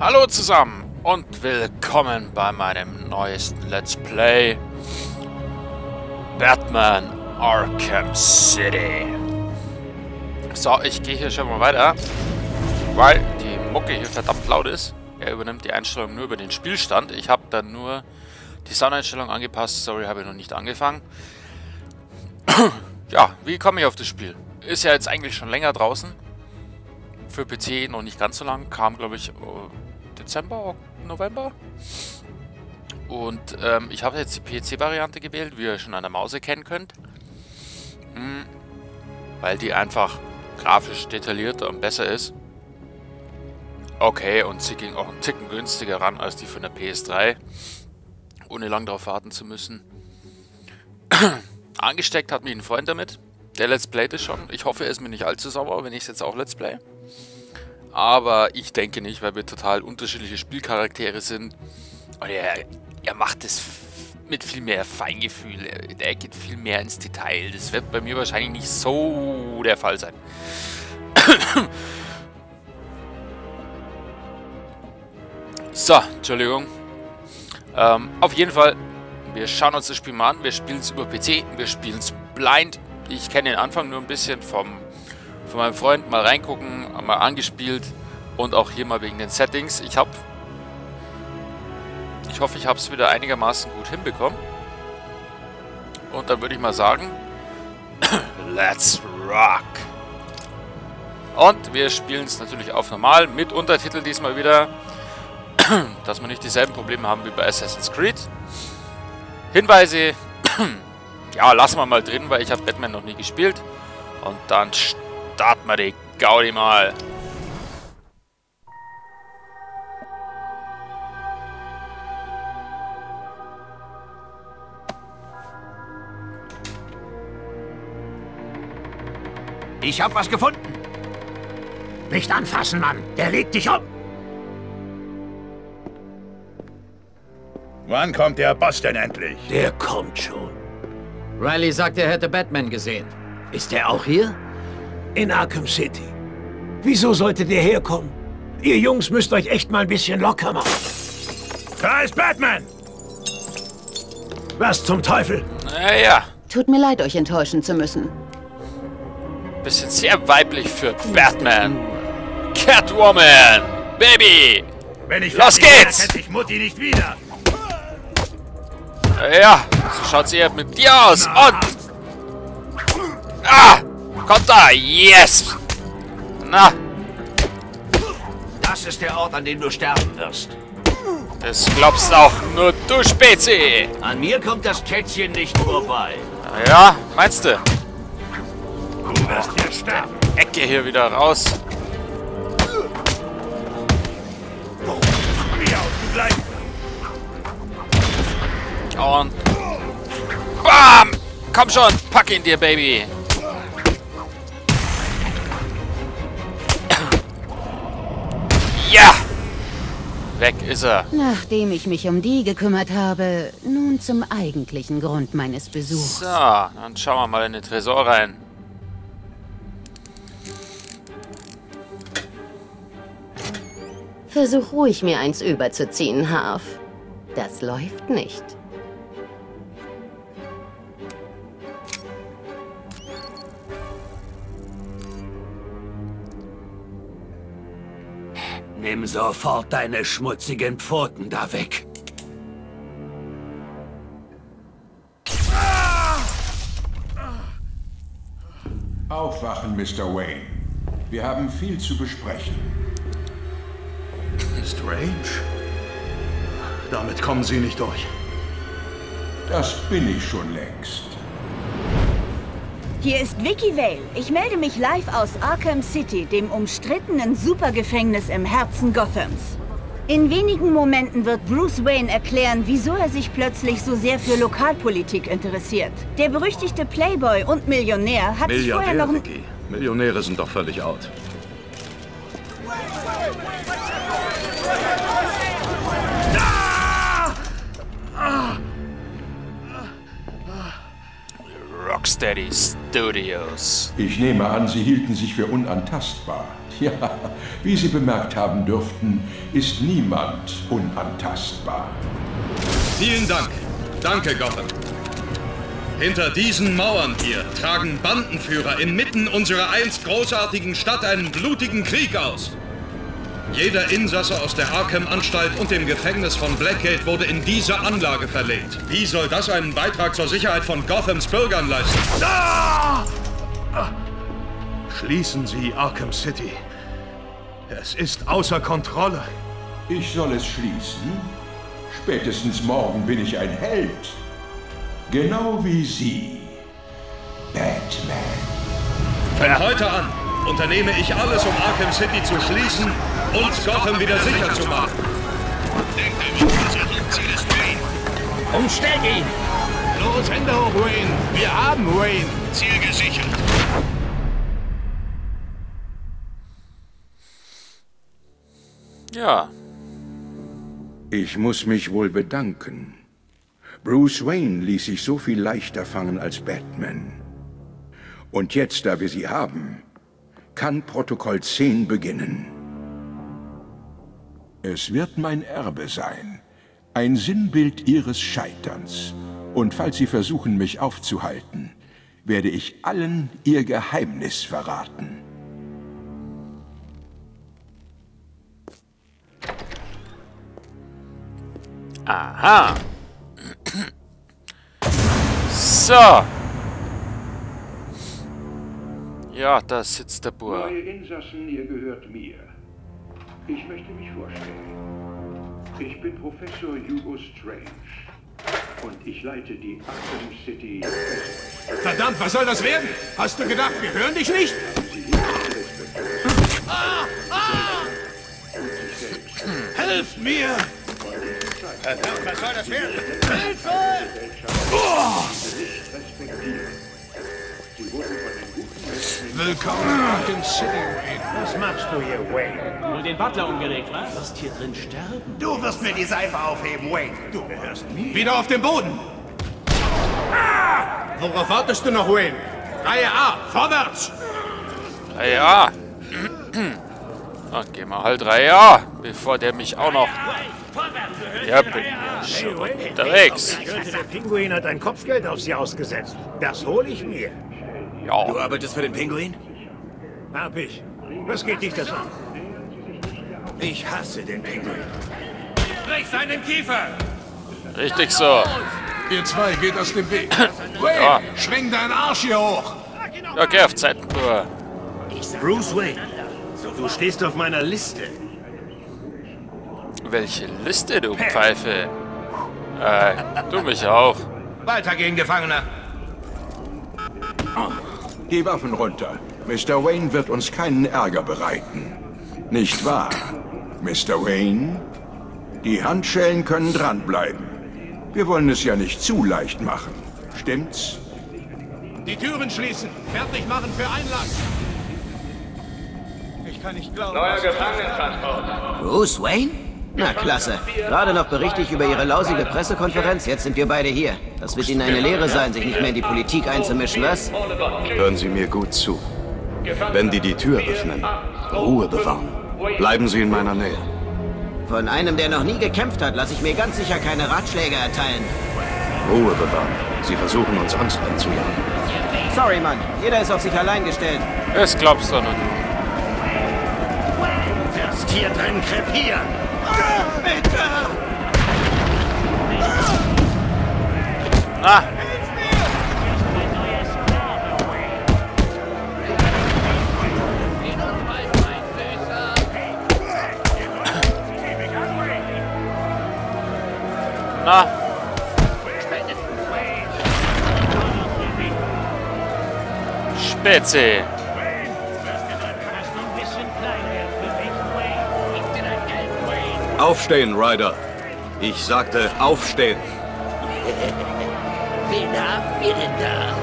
Hallo zusammen und willkommen bei meinem neuesten Let's Play Batman Arkham City. So, ich gehe hier schon mal weiter, weil die Mucke hier verdammt laut ist. Er übernimmt die Einstellung nur über den Spielstand. Ich habe dann nur die Soundeinstellung angepasst. Sorry, habe ich noch nicht angefangen. ja, wie komme ich auf das Spiel? Ist ja jetzt eigentlich schon länger draußen. Für PC noch nicht ganz so lang. Kam, glaube ich, Dezember, November. Und ähm, ich habe jetzt die PC-Variante gewählt, wie ihr schon an der Maus erkennen könnt. Hm, weil die einfach grafisch detaillierter und besser ist. Okay, und sie ging auch einen Ticken günstiger ran als die von der PS3. Ohne lang darauf warten zu müssen. Angesteckt hat mich ein Freund damit. Der Let's Play das schon. Ich hoffe, er ist mir nicht allzu sauer, wenn ich es jetzt auch Let's Play. Aber ich denke nicht, weil wir total unterschiedliche Spielcharaktere sind. Und er, er macht es mit viel mehr Feingefühl. Er, er geht viel mehr ins Detail. Das wird bei mir wahrscheinlich nicht so der Fall sein. so, Entschuldigung. Ähm, auf jeden Fall, wir schauen uns das Spiel mal an. Wir spielen es über PC, wir spielen es blind. Ich kenne den Anfang nur ein bisschen vom von meinem Freund mal reingucken, mal angespielt und auch hier mal wegen den Settings. Ich habe, ich hoffe, ich habe es wieder einigermaßen gut hinbekommen. Und dann würde ich mal sagen, let's rock! Und wir spielen es natürlich auf normal, mit Untertitel diesmal wieder, dass wir nicht dieselben Probleme haben wie bei Assassin's Creed. Hinweise, ja, lassen wir mal drin, weil ich habe Batman noch nie gespielt. Und dann starten wir die Gaudi mal. Ich hab was gefunden. Nicht anfassen, Mann. Der legt dich um. Wann kommt der Boss denn endlich? Der kommt schon. Riley sagt, er hätte Batman gesehen. Ist er auch hier? In Arkham City. Wieso sollte der herkommen? Ihr Jungs müsst euch echt mal ein bisschen locker machen. Da ist Batman! Was zum Teufel? Naja, Tut mir leid, euch enttäuschen zu müssen. bisschen sehr weiblich für Batman. Catwoman! Baby! Wenn ich Los geht's! wieder. Ja, so schaut sie mit dir aus. Und... Ah! Kommt da! Yes! Na, Das ist der Ort, an dem du sterben wirst. das glaubst auch nur du, Spezi! An mir kommt das Kätzchen nicht vorbei. Ja, meinst du? Du wirst hier sterben. Ecke hier wieder raus. Und... Bam! Komm schon, pack ihn dir, Baby! Weg ist er. Nachdem ich mich um die gekümmert habe, nun zum eigentlichen Grund meines Besuchs. So, dann schauen wir mal in den Tresor rein. Versuch ruhig, mir eins überzuziehen, Harf. Das läuft nicht. Nimm sofort deine schmutzigen Pfoten da weg. Aufwachen, Mr. Wayne. Wir haben viel zu besprechen. Strange? Damit kommen Sie nicht durch. Das bin ich schon längst. Hier ist Vicky Vale. Ich melde mich live aus Arkham City, dem umstrittenen Supergefängnis im Herzen Gothams. In wenigen Momenten wird Bruce Wayne erklären, wieso er sich plötzlich so sehr für Lokalpolitik interessiert. Der berüchtigte Playboy und Millionär hat sich vorher noch... Milliardär, Vicky. Millionäre sind doch völlig out. Rocksteady Studios. Ich nehme an, Sie hielten sich für unantastbar. Ja, wie Sie bemerkt haben dürften, ist niemand unantastbar. Vielen Dank. Danke, Gotham. Hinter diesen Mauern hier tragen Bandenführer inmitten unserer einst großartigen Stadt einen blutigen Krieg aus. Jeder Insasse aus der Arkham-Anstalt und dem Gefängnis von Blackgate wurde in diese Anlage verlegt. Wie soll das einen Beitrag zur Sicherheit von Gothams Bürgern leisten? Schließen Sie Arkham City. Es ist außer Kontrolle. Ich soll es schließen? Spätestens morgen bin ich ein Held. Genau wie Sie. Batman. Von heute an unternehme ich alles, um Arkham City zu schließen und Gotham wieder sicher zu machen. Umsteig ihn! Los, Hände hoch, Wayne. Wir haben Wayne. Ziel gesichert. Ja, Ich muss mich wohl bedanken. Bruce Wayne ließ sich so viel leichter fangen als Batman. Und jetzt, da wir sie haben, kann Protokoll 10 beginnen. Es wird mein Erbe sein. Ein Sinnbild ihres Scheiterns. Und falls sie versuchen, mich aufzuhalten, werde ich allen ihr Geheimnis verraten. aha. So. Ja, da sitzt der Bur. Neue Insassen, ihr gehört mir. Ich möchte mich vorstellen. Ich bin Professor Hugo Strange. Und ich leite die Arkham City. Verdammt, was soll das werden? Hast du gedacht, wir hören dich nicht? Helft mir! Verdammt, was soll das werden? Willkommen in City, Wayne. Was machst du hier, Wayne? Nur den Butler umgelegt, was? Wirst hier drin sterben? Du wirst mir die Seife aufheben, Wayne. Du gehörst mir. Wieder auf den Boden! Worauf wartest du noch, Wayne? Reihe A, vorwärts! Ja. Dann gehen wir halt drei Jahre, bevor der mich auch noch... Ja, bin ja schon unterwegs. Ich hörte, der Pinguin hat ein Kopfgeld auf sie ausgesetzt. Das hole ich mir. Ja, arbeitest für den Pinguin? Hab ich. Was geht dich das an? Ich hasse den Pinguin. Brich seinen Kiefer! richtig so. Ihr zwei geht aus dem Weg. Ja. Wayne, schwing deinen Arsch hier hoch! Ja, geh auf Zeitentour. Bruce Wayne, du stehst auf meiner Liste. Welche Liste, du Pfeife? Äh, du mich auch. Weitergehen, Gefangener! Die Waffen runter. Mr. Wayne wird uns keinen Ärger bereiten. Nicht wahr, Mr. Wayne? Die Handschellen können dranbleiben. Wir wollen es ja nicht zu leicht machen. Stimmt's? Die Türen schließen! Fertig machen für Einlass! Ich kann nicht glauben. Neuer Gefangenentransport. Bruce Wayne? Na klasse. Gerade noch berichte ich über Ihre lausige Pressekonferenz. Jetzt sind wir beide hier. Das wird Ihnen eine Lehre sein, sich nicht mehr in die Politik einzumischen, was? Hören Sie mir gut zu. Wenn die die Tür öffnen, Ruhe bewahren. Bleiben Sie in meiner Nähe. Von einem, der noch nie gekämpft hat, lasse ich mir ganz sicher keine Ratschläge erteilen. Ruhe bewahren. Sie versuchen uns Angst einzujagen. Sorry, Mann. Jeder ist auf sich allein gestellt. Das glaubst du noch. Wirst hier drin krepieren. Bitte! Na, na. Spezi. Aufstehen, Ryder. Ich sagte aufstehen. Da?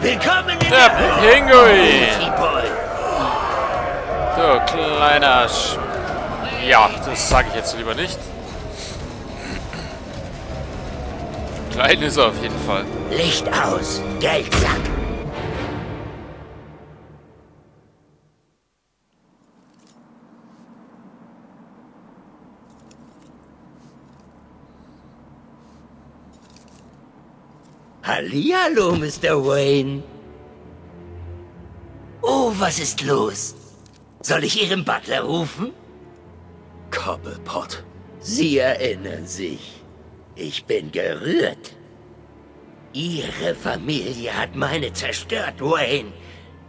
Willkommen in Der Pinguin. Boy. Du kleiner Sch... Ja, das sage ich jetzt lieber nicht. Klein ist er auf jeden Fall. Licht aus, Geldsack. Hallihallo, Mr. Wayne. Oh, was ist los? Soll ich Ihren Butler rufen? Cobblepot. Sie erinnern sich. Ich bin gerührt. Ihre Familie hat meine zerstört, Wayne.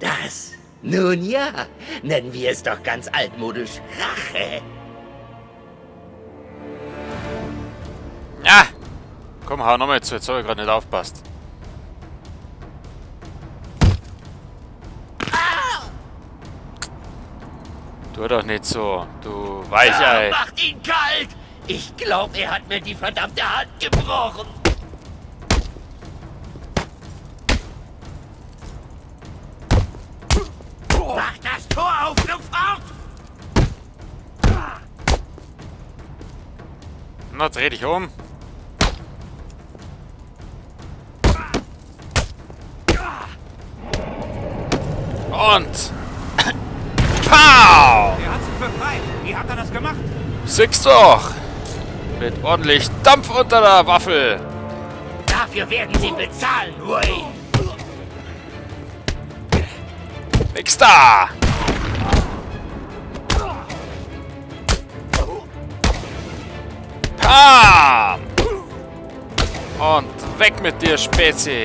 Das, nun ja, nennen wir es doch ganz altmodisch Rache. Ja! Komm, hau nochmal zu, jetzt habe ich gerade nicht aufpasst. Tu doch nicht so, du Weichei. Ah, macht ihn kalt! Ich glaube, er hat mir die verdammte Hand gebrochen. Mach das Tor auf, sofort! Na, dreh dich um. Und... Pow! Er hat sich befreit. Wie hat er das gemacht? Six doch! Mit ordentlich Dampf unter der Waffel. Dafür werden Sie bezahlen, Wayne. Nix da! Pam! Und weg mit dir, Spezi!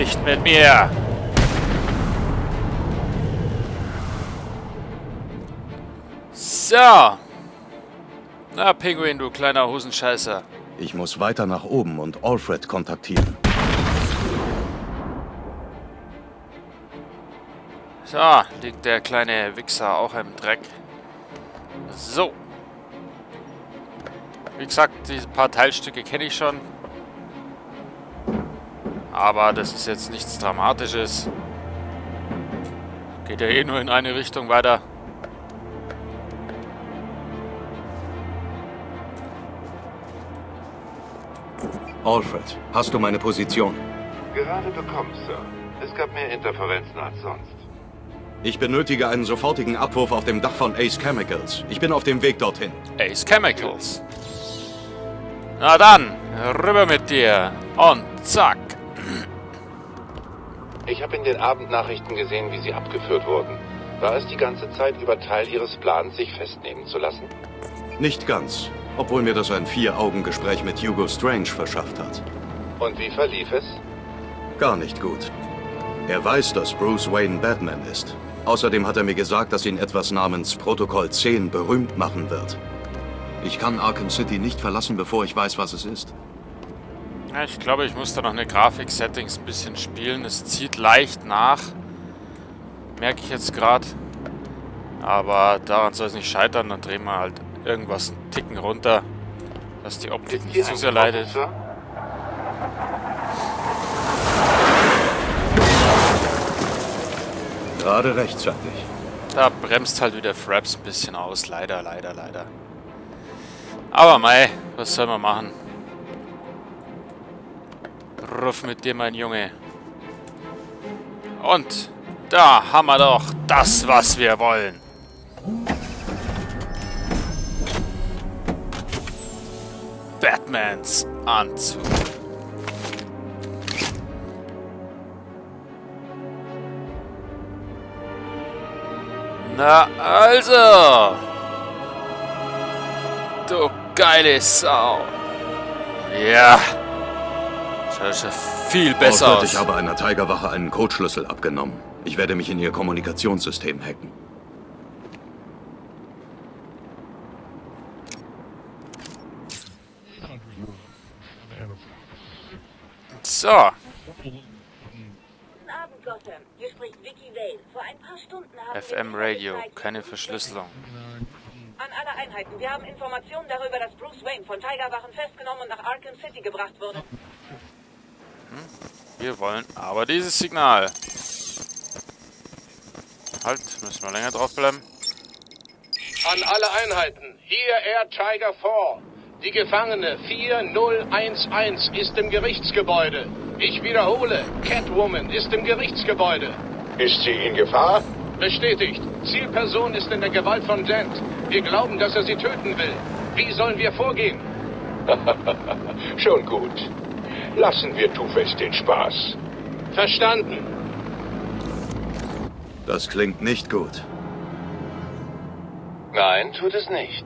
Nicht mit mir! So! Na, Pinguin, du kleiner Hosenscheißer. Ich muss weiter nach oben und Alfred kontaktieren. So, liegt der kleine Wichser auch im Dreck. So. Wie gesagt, diese paar Teilstücke kenne ich schon. Aber das ist jetzt nichts Dramatisches. Geht ja eh nur in eine Richtung weiter. Alfred, hast du meine Position? Gerade bekommen, Sir. Es gab mehr Interferenzen als sonst. Ich benötige einen sofortigen Abwurf auf dem Dach von Ace Chemicals. Ich bin auf dem Weg dorthin. Ace Chemicals. Na dann, rüber mit dir. Und zack. Ich habe in den Abendnachrichten gesehen, wie sie abgeführt wurden. War es die ganze Zeit über Teil Ihres Plans, sich festnehmen zu lassen? Nicht ganz, obwohl mir das ein Vier-Augen-Gespräch mit Hugo Strange verschafft hat. Und wie verlief es? Gar nicht gut. Er weiß, dass Bruce Wayne Batman ist. Außerdem hat er mir gesagt, dass ihn etwas namens Protokoll 10 berühmt machen wird. Ich kann Arkham City nicht verlassen, bevor ich weiß, was es ist. Ja, ich glaube, ich muss da noch eine Grafik-Settings ein bisschen spielen. Es zieht leicht nach. Merke ich jetzt gerade. Aber daran soll es nicht scheitern. Dann drehen wir halt irgendwas einen Ticken runter. Dass die Optik nicht zu sehr leidet. Gerade rechtzeitig. Da bremst halt wieder Fraps ein bisschen aus. Leider, leider, leider. Aber mei, was soll man machen? Ruff mit dir, mein Junge. Und da haben wir doch das, was wir wollen. Batmans Anzug. Na also. Du geile Sau. Ja. Schaut ja viel besser aus. ich habe einer Tigerwache einen Codeschlüssel abgenommen. Ich werde mich in ihr Kommunikationssystem hacken. So. Guten Abend, Gotham. Hier spricht Vicky Vale. Vor ein paar Stunden haben wir FM Radio, keine Verschlüsselung. an alle Einheiten. Wir haben Informationen darüber, dass Bruce Wayne von Tigerwachen festgenommen und nach Arkham City gebracht wurde. Wir wollen aber dieses Signal. Halt, müssen wir länger draufbleiben. An alle Einheiten, hier Air Tiger 4. Die Gefangene 4011 ist im Gerichtsgebäude. Ich wiederhole, Catwoman ist im Gerichtsgebäude. Ist sie in Gefahr? Bestätigt. Zielperson ist in der Gewalt von Dent. Wir glauben, dass er sie töten will. Wie sollen wir vorgehen? Schon gut. Lassen wir Two-Face den Spaß. Verstanden. Das klingt nicht gut. Nein, tut es nicht.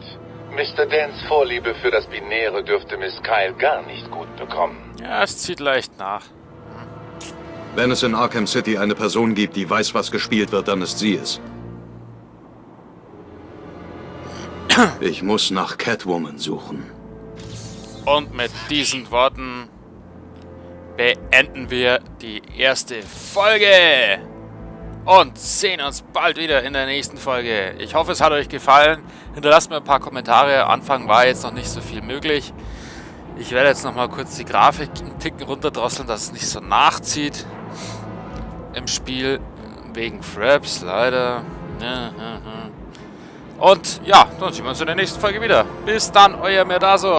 Mr. Dents Vorliebe für das Binäre dürfte Miss Kyle gar nicht gut bekommen. Ja, es zieht leicht nach. Wenn es in Arkham City eine Person gibt, die weiß, was gespielt wird, dann ist sie es. Ich muss nach Catwoman suchen. Und mit diesen Worten beenden wir die erste Folge. Und sehen uns bald wieder in der nächsten Folge. Ich hoffe, es hat euch gefallen. Hinterlasst mir ein paar Kommentare. Anfang war jetzt noch nicht so viel möglich. Ich werde jetzt noch mal kurz die Grafik einen Ticken runterdrosseln, dass es nicht so nachzieht im Spiel. Wegen Fraps, leider. Und ja, dann sehen wir uns in der nächsten Folge wieder. Bis dann, euer Merdaso.